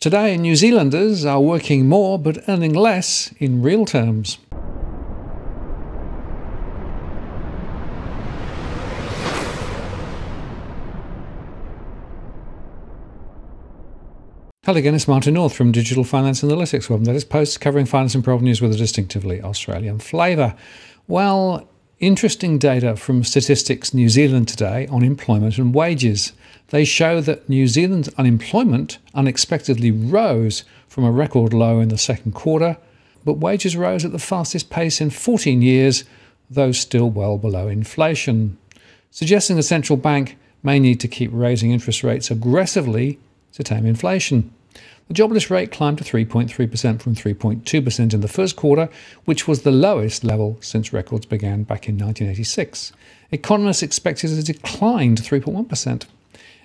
Today, New Zealanders are working more but earning less in real terms. Hello again, it's Martin North from Digital Finance Analytics. Welcome to this post covering finance and problem news with a distinctively Australian flavour. Well, interesting data from Statistics New Zealand today on employment and wages. They show that New Zealand's unemployment unexpectedly rose from a record low in the second quarter, but wages rose at the fastest pace in 14 years, though still well below inflation, suggesting the central bank may need to keep raising interest rates aggressively to tame inflation. The jobless rate climbed to 3.3% from 3.2% in the first quarter, which was the lowest level since records began back in 1986. Economists expected a decline to 3.1%.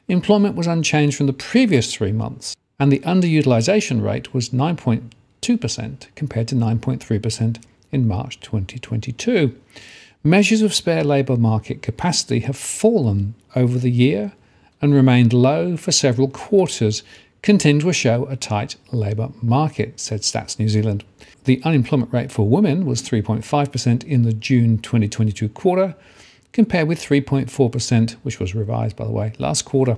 Employment was unchanged from the previous three months, and the underutilization rate was 9.2% compared to 9.3% in March 2022. Measures of spare labour market capacity have fallen over the year and remained low for several quarters, continue to show a tight labour market, said Stats New Zealand. The unemployment rate for women was 3.5% in the June 2022 quarter, compared with 3.4%, which was revised, by the way, last quarter.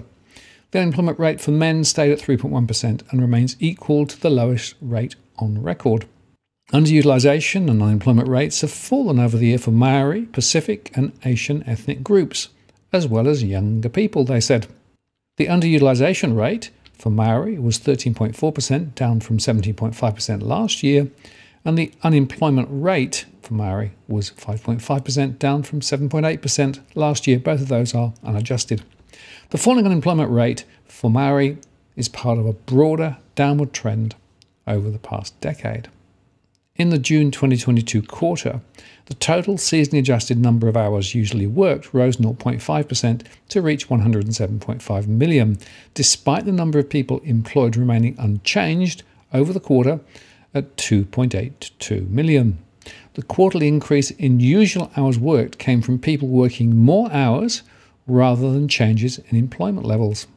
The unemployment rate for men stayed at 3.1% and remains equal to the lowest rate on record. Underutilisation and unemployment rates have fallen over the year for Maori, Pacific, and Asian ethnic groups, as well as younger people, they said. The underutilisation rate for Maori was 13.4%, down from 17.5% last year, and the unemployment rate for Maori was 5.5%, down from 7.8% last year. Both of those are unadjusted. The falling unemployment rate for Maori is part of a broader downward trend over the past decade. In the June 2022 quarter, the total seasonally adjusted number of hours usually worked rose 0.5% to reach 107.5 million, despite the number of people employed remaining unchanged over the quarter at 2.82 million. The quarterly increase in usual hours worked came from people working more hours rather than changes in employment levels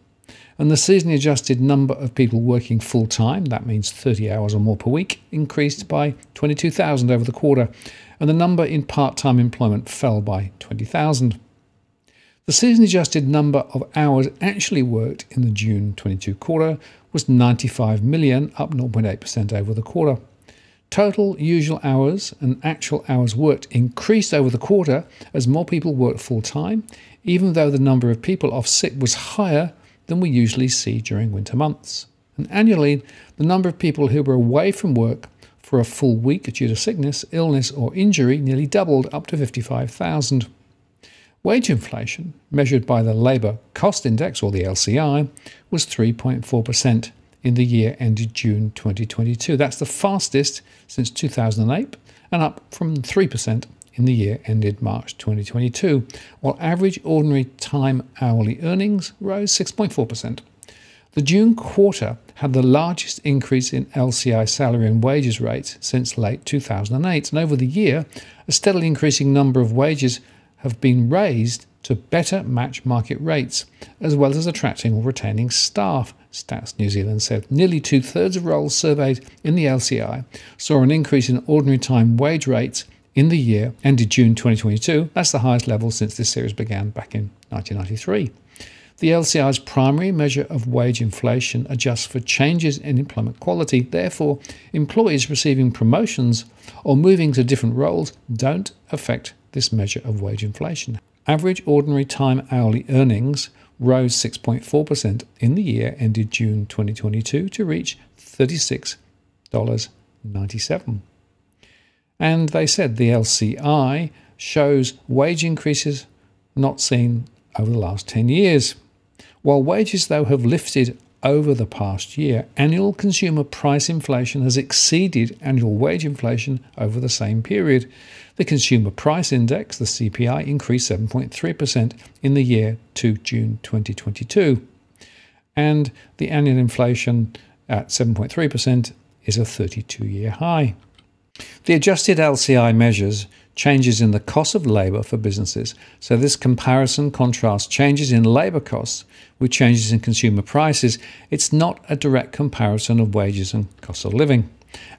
and the seasonally adjusted number of people working full time, that means 30 hours or more per week, increased by 22,000 over the quarter, and the number in part time employment fell by 20,000. The seasonally adjusted number of hours actually worked in the June 22 quarter was 95 million, up 0.8% over the quarter. Total usual hours and actual hours worked increased over the quarter as more people worked full time, even though the number of people off sick was higher than we usually see during winter months. And annually, the number of people who were away from work for a full week due to sickness, illness, or injury nearly doubled up to 55,000. Wage inflation, measured by the Labour Cost Index, or the LCI, was 3.4% in the year ended June 2022. That's the fastest since 2008 and up from 3% in the year ended March 2022, while average ordinary time hourly earnings rose 6.4%. The June quarter had the largest increase in LCI salary and wages rates since late 2008, and over the year, a steadily increasing number of wages have been raised to better match market rates, as well as attracting or retaining staff. Stats New Zealand said nearly two thirds of roles surveyed in the LCI saw an increase in ordinary time wage rates in the year ended June 2022. That's the highest level since this series began back in 1993. The LCI's primary measure of wage inflation adjusts for changes in employment quality. Therefore, employees receiving promotions or moving to different roles don't affect this measure of wage inflation. Average ordinary time hourly earnings rose 6.4% in the year ended June 2022 to reach $36.97. And they said the LCI shows wage increases not seen over the last 10 years. While wages, though, have lifted over the past year, annual consumer price inflation has exceeded annual wage inflation over the same period. The Consumer Price Index, the CPI, increased 7.3% in the year to June 2022. And the annual inflation at 7.3% is a 32 year high. The adjusted LCI measures changes in the cost of labour for businesses. So, this comparison contrasts changes in labour costs with changes in consumer prices. It's not a direct comparison of wages and cost of living.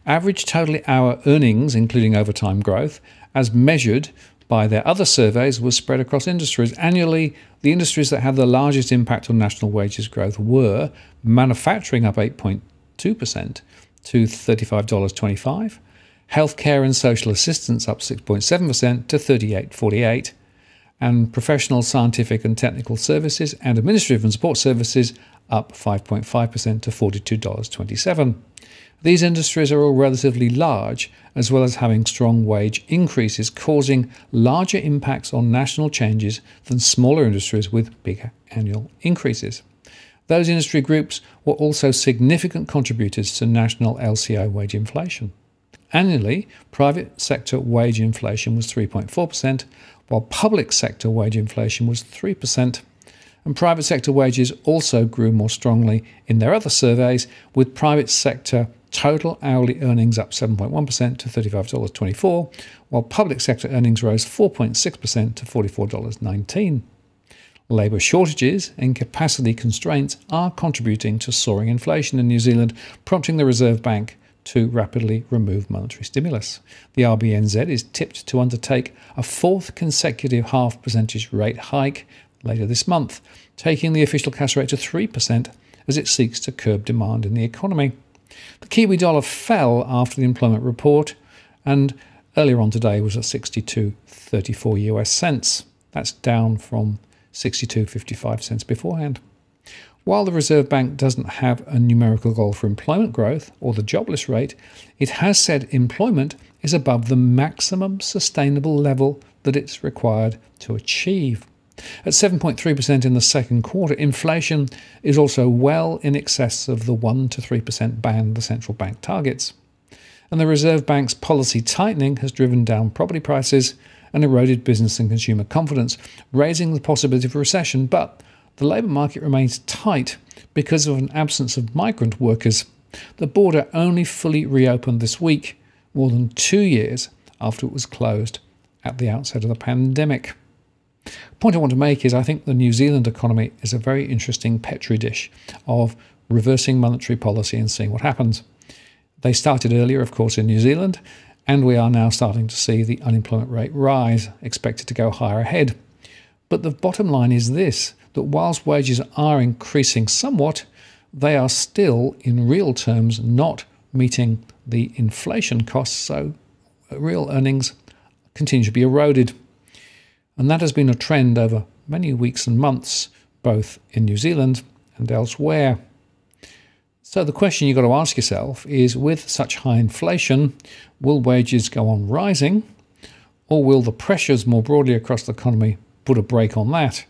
Average total hour earnings, including overtime growth, as measured by their other surveys, was spread across industries. Annually, the industries that had the largest impact on national wages growth were manufacturing up 8.2% to $35.25, healthcare and social assistance up 6.7% to 38.48, and professional, scientific and technical services and administrative and support services up 5.5% to $42.27. These industries are all relatively large, as well as having strong wage increases, causing larger impacts on national changes than smaller industries with bigger annual increases. Those industry groups were also significant contributors to national LCI wage inflation. Annually, private sector wage inflation was 3.4%, while public sector wage inflation was 3%. And private sector wages also grew more strongly in their other surveys, with private sector total hourly earnings up 7.1% to $35.24, while public sector earnings rose 4.6% to $44.19. Labour shortages and capacity constraints are contributing to soaring inflation in New Zealand, prompting the Reserve Bank to rapidly remove monetary stimulus. The RBNZ is tipped to undertake a fourth consecutive half percentage rate hike later this month, taking the official cash rate to 3% as it seeks to curb demand in the economy. The Kiwi dollar fell after the employment report and earlier on today was at 62.34 US cents. That's down from 62.55 cents beforehand. While the Reserve Bank doesn't have a numerical goal for employment growth or the jobless rate, it has said employment is above the maximum sustainable level that it's required to achieve. At 7.3% in the second quarter, inflation is also well in excess of the 1 to 3% band the central bank targets. And the Reserve Bank's policy tightening has driven down property prices and eroded business and consumer confidence, raising the possibility of recession. But the labour market remains tight because of an absence of migrant workers. The border only fully reopened this week, more than two years after it was closed at the outset of the pandemic. The point I want to make is I think the New Zealand economy is a very interesting petri dish of reversing monetary policy and seeing what happens. They started earlier, of course, in New Zealand, and we are now starting to see the unemployment rate rise, expected to go higher ahead. But the bottom line is this that whilst wages are increasing somewhat, they are still, in real terms, not meeting the inflation costs, so real earnings continue to be eroded. And that has been a trend over many weeks and months, both in New Zealand and elsewhere. So the question you've got to ask yourself is with such high inflation, will wages go on rising? Or will the pressures more broadly across the economy put a brake on that?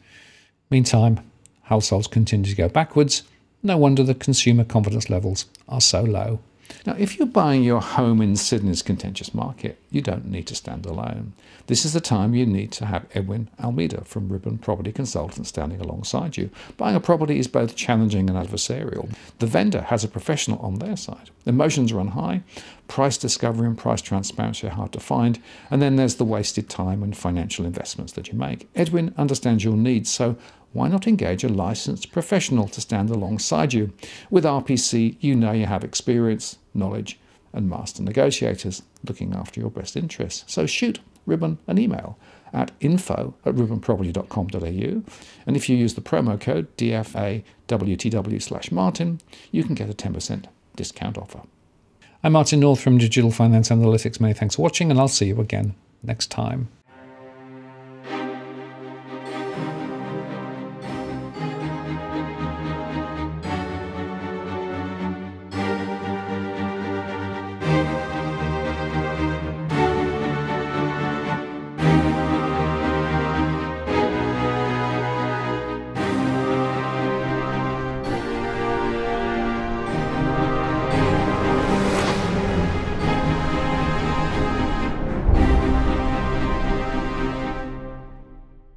Meantime, households continue to go backwards. No wonder the consumer confidence levels are so low. Now, if you're buying your home in Sydney's contentious market, you don't need to stand alone. This is the time you need to have Edwin Almeida from Ribbon Property Consultants standing alongside you. Buying a property is both challenging and adversarial. The vendor has a professional on their side. Emotions run high, price discovery and price transparency are hard to find, and then there's the wasted time and financial investments that you make. Edwin understands your needs, so why not engage a licensed professional to stand alongside you? With RPC, you know you have experience, knowledge, and master negotiators looking after your best interests. So shoot Ribbon an email at info at ribbonproperty.com.au. And if you use the promo code DFAWTW slash Martin, you can get a 10% discount offer. I'm Martin North from Digital Finance Analytics. Many thanks for watching, and I'll see you again next time.